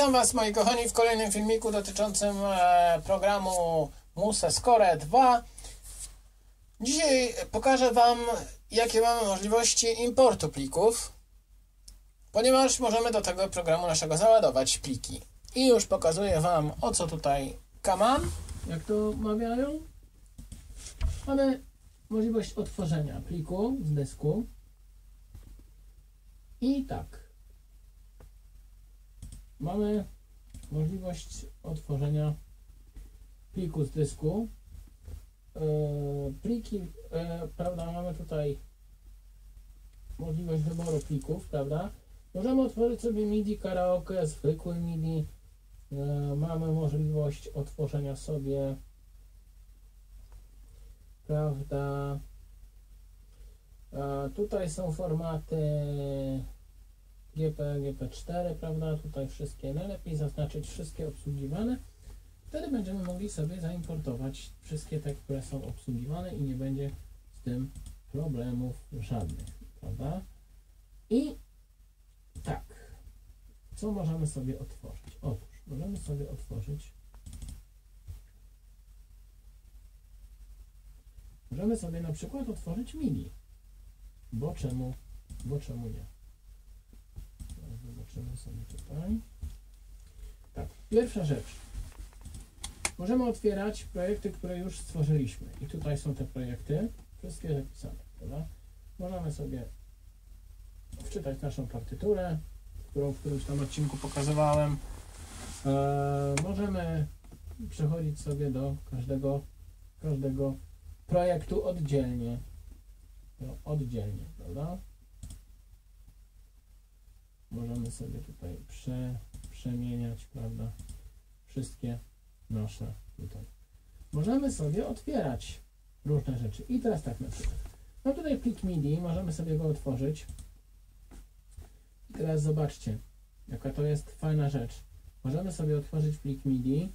Witam Was moi kochani w kolejnym filmiku dotyczącym e, programu Muse Score 2. Dzisiaj pokażę Wam jakie mamy możliwości importu plików, ponieważ możemy do tego programu naszego załadować pliki. I już pokazuję Wam o co tutaj kaman, jak to mawiają. Mamy możliwość otworzenia pliku z dysku. I tak. Mamy możliwość otworzenia pliku z dysku. E, pliki, e, prawda, mamy tutaj możliwość wyboru plików, prawda. Możemy otworzyć sobie MIDI karaoke, zwykły MIDI. E, mamy możliwość otworzenia sobie, prawda, tutaj są formaty GP, GP4, prawda? Tutaj wszystkie najlepiej zaznaczyć wszystkie obsługiwane. Wtedy będziemy mogli sobie zaimportować wszystkie te, które są obsługiwane i nie będzie z tym problemów żadnych, prawda? I tak, co możemy sobie otworzyć? Otóż możemy sobie otworzyć możemy sobie na przykład otworzyć MIDI, bo czemu, bo czemu nie? Zobaczymy sobie tutaj. Tak, pierwsza rzecz. Możemy otwierać projekty, które już stworzyliśmy. I tutaj są te projekty, wszystkie zapisane, prawda? Możemy sobie wczytać naszą partyturę, którą w którymś tam odcinku pokazywałem. Eee, możemy przechodzić sobie do każdego, każdego projektu oddzielnie. No, oddzielnie, prawda? Możemy sobie tutaj prze, przemieniać, prawda, wszystkie nasze tutaj. Możemy sobie otwierać różne rzeczy. I teraz tak na przykład. Mam tutaj plik MIDI, możemy sobie go otworzyć. I teraz zobaczcie, jaka to jest fajna rzecz. Możemy sobie otworzyć plik MIDI.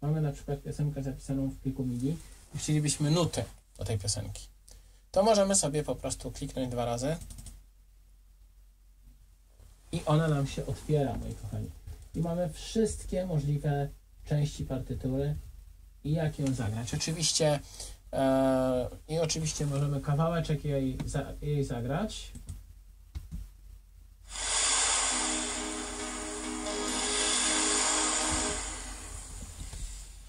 Mamy na przykład piosenkę zapisaną w pliku MIDI i chcielibyśmy nuty do tej piosenki. To możemy sobie po prostu kliknąć dwa razy i ona nam się otwiera, moi kochani. I mamy wszystkie możliwe części partytury i jak ją zagrać. Oczywiście e, i oczywiście możemy kawałeczek jej, za, jej zagrać.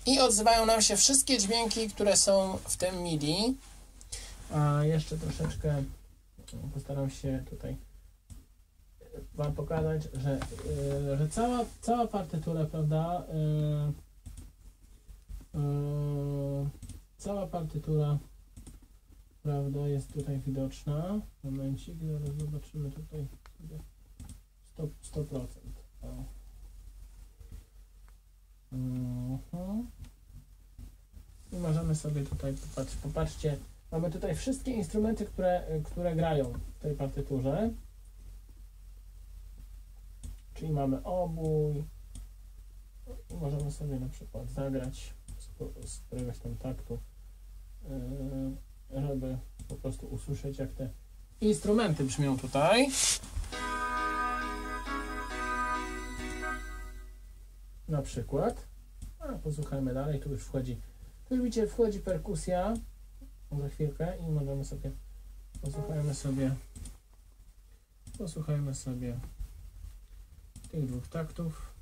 I odzywają nam się wszystkie dźwięki, które są w tym MIDI. A jeszcze troszeczkę postaram się tutaj Wam pokazać, że, yy, że cała, cała partytura, prawda, yy, yy, cała partytura, prawda, jest tutaj widoczna. Momencik, zaraz zobaczymy tutaj 100%. 100%. Mhm. I możemy sobie tutaj popatrzeć, popatrzcie, mamy tutaj wszystkie instrumenty, które, które grają w tej partyturze. Czyli mamy obój możemy sobie na przykład zagrać któregoś tam taktu, yy, żeby po prostu usłyszeć jak te instrumenty brzmią tutaj. Na przykład. A, posłuchajmy dalej, tu już wchodzi, tu już widzicie, wchodzi perkusja za chwilkę i możemy sobie, posłuchajmy sobie, posłuchajmy sobie tych dwóch taktów.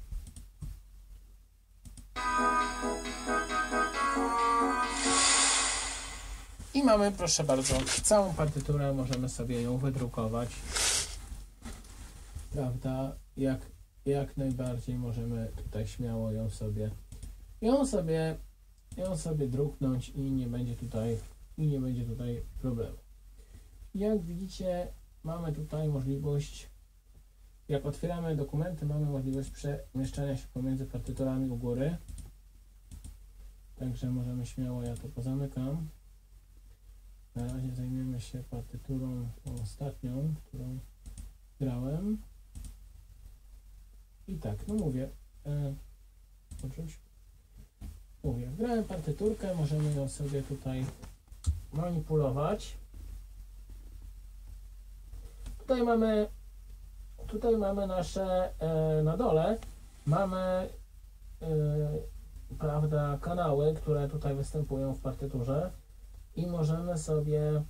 I mamy, proszę bardzo, całą partyturę, możemy sobie ją wydrukować. Prawda? Jak, jak najbardziej możemy tutaj śmiało ją sobie, ją sobie, ją sobie druknąć i nie będzie tutaj, i nie będzie tutaj problemu. Jak widzicie, mamy tutaj możliwość jak otwieramy dokumenty, mamy możliwość przemieszczania się pomiędzy partyturami u góry. Także możemy śmiało, ja to pozamykam. Na razie zajmiemy się partyturą ostatnią, którą grałem. I tak, no mówię, e, mówię, grałem partyturkę, możemy ją sobie tutaj manipulować. Tutaj mamy tutaj mamy nasze, e, na dole mamy, e, prawda, kanały, które tutaj występują w partyturze i możemy sobie,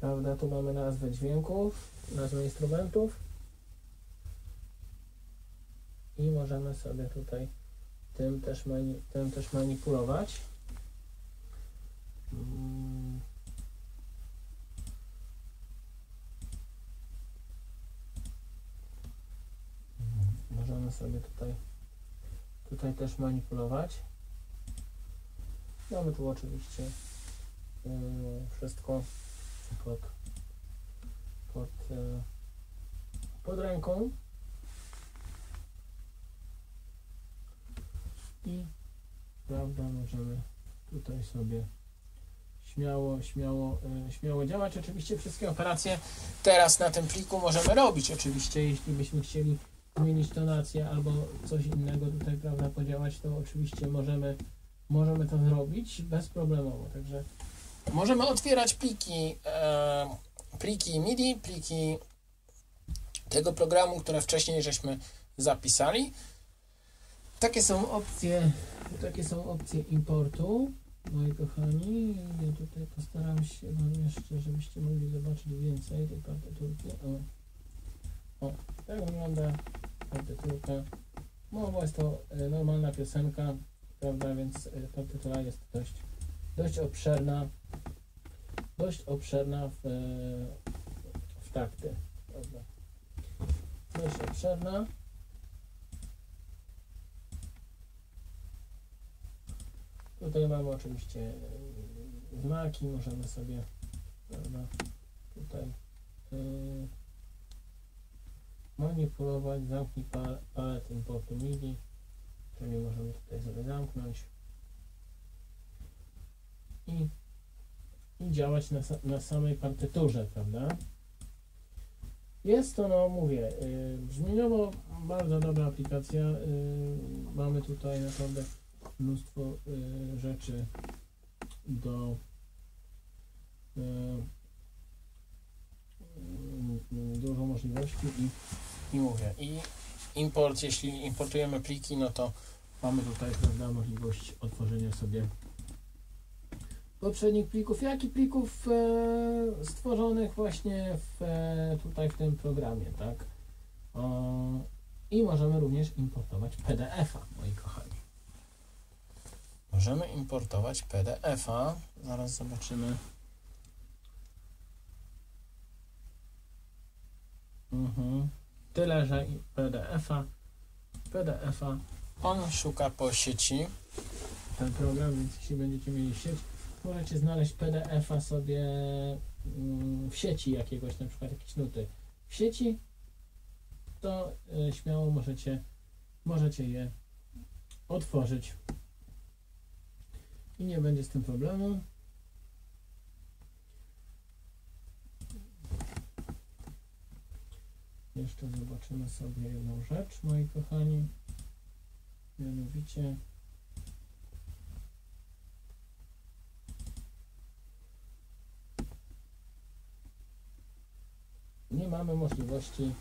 prawda, tu mamy nazwę dźwięków, nazwę instrumentów i możemy sobie tutaj tym też, mani, tym też manipulować. Mm. Możemy sobie tutaj, tutaj też manipulować. Mamy tu oczywiście yy, wszystko pod, pod, yy, pod ręką. I prawda, możemy tutaj sobie śmiało, śmiało, yy, śmiało działać. Oczywiście wszystkie operacje teraz na tym pliku możemy robić. Oczywiście, jeśli byśmy chcieli zmienić tonację albo coś innego tutaj, prawda, podziałać, to oczywiście możemy, możemy to zrobić bezproblemowo. Także możemy otwierać pliki, e, pliki MIDI, pliki tego programu, które wcześniej żeśmy zapisali. Takie są opcje, takie są opcje importu, moi kochani. Ja tutaj postaram się Wam jeszcze, żebyście mogli zobaczyć więcej tej partyturki. O tak wygląda partyturka. No, bo jest to e, normalna piosenka, prawda, więc e, partytura jest dość, dość obszerna, dość obszerna w, e, w takty, prawda. Dość obszerna. Tutaj mamy oczywiście znaki, możemy sobie, prawda, tutaj yy, manipulować, zamknij palet importu MIDI, czyli możemy tutaj sobie zamknąć i, i działać na, na samej partyturze, prawda? Jest to, no mówię, yy, brzmieniowo bardzo dobra aplikacja. Yy, mamy tutaj naprawdę mnóstwo yy, rzeczy do yy, dużo możliwości i, i mówię, i import, jeśli importujemy pliki, no to mamy tutaj, prawda, możliwość otworzenia sobie poprzednich plików, jak i plików e, stworzonych właśnie w, e, tutaj w tym programie, tak? I możemy również importować PDF-a, moi kochani. Możemy importować PDF-a. Zaraz zobaczymy. Mhm. Tyle, że PDF-a. PDF-a. On szuka po sieci. Ten program, więc jeśli będziecie mieli sieć, możecie znaleźć PDF-a sobie mm, w sieci jakiegoś, na przykład jakieś nuty w sieci, to y, śmiało możecie, możecie je otworzyć i nie będzie z tym problemu. Jeszcze zobaczymy sobie jedną rzecz, moi kochani. Mianowicie nie mamy możliwości,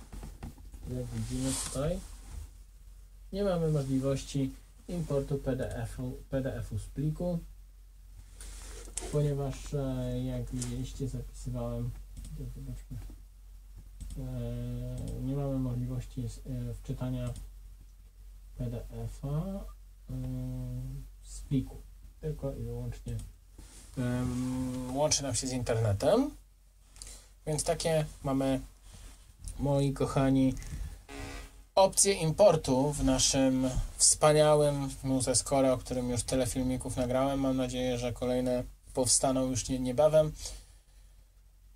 jak widzimy tutaj, nie mamy możliwości importu PDF-u PDF z pliku, ponieważ e, jak widzieliście zapisywałem, zobaczmy, nie mamy możliwości e, wczytania PDF-a z pliku, tylko i wyłącznie łączy nam się z internetem. Więc takie mamy, moi kochani, opcje importu w naszym wspaniałym Muse Score, o którym już tyle filmików nagrałem. Mam nadzieję, że kolejne powstaną już nie, niebawem.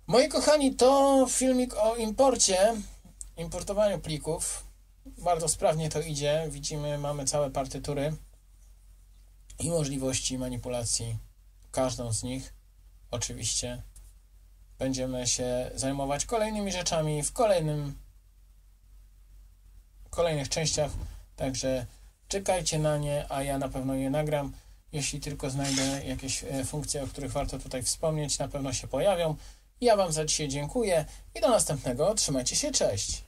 Moi kochani, to filmik o imporcie, importowaniu plików. Bardzo sprawnie to idzie. Widzimy, mamy całe partytury i możliwości manipulacji każdą z nich. Oczywiście będziemy się zajmować kolejnymi rzeczami w kolejnym kolejnych częściach, także czekajcie na nie, a ja na pewno je nagram. Jeśli tylko znajdę jakieś e, funkcje, o których warto tutaj wspomnieć, na pewno się pojawią. Ja Wam za dzisiaj dziękuję i do następnego. Trzymajcie się, cześć!